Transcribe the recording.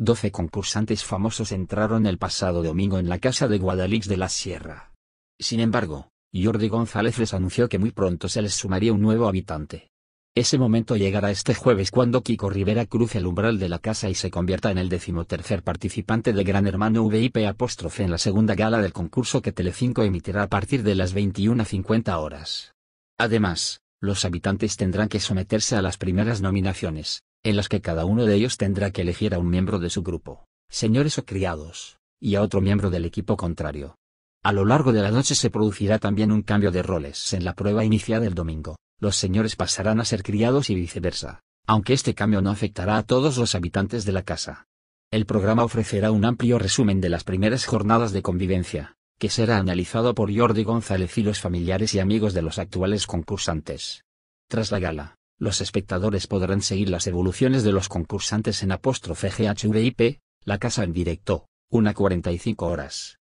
12 concursantes famosos entraron el pasado domingo en la casa de Guadalix de la Sierra. Sin embargo, Jordi González les anunció que muy pronto se les sumaría un nuevo habitante. Ese momento llegará este jueves cuando Kiko Rivera cruce el umbral de la casa y se convierta en el decimotercer participante de Gran Hermano VIP apóstrofe en la segunda gala del concurso que Telecinco emitirá a partir de las 21.50 horas. Además, los habitantes tendrán que someterse a las primeras nominaciones, en las que cada uno de ellos tendrá que elegir a un miembro de su grupo, señores o criados, y a otro miembro del equipo contrario. A lo largo de la noche se producirá también un cambio de roles en la prueba iniciada el domingo, los señores pasarán a ser criados y viceversa, aunque este cambio no afectará a todos los habitantes de la casa. El programa ofrecerá un amplio resumen de las primeras jornadas de convivencia, que será analizado por Jordi González y los familiares y amigos de los actuales concursantes. Tras la gala, los espectadores podrán seguir las evoluciones de los concursantes en apóstrofe GHVIP, la casa en directo, una 45 horas.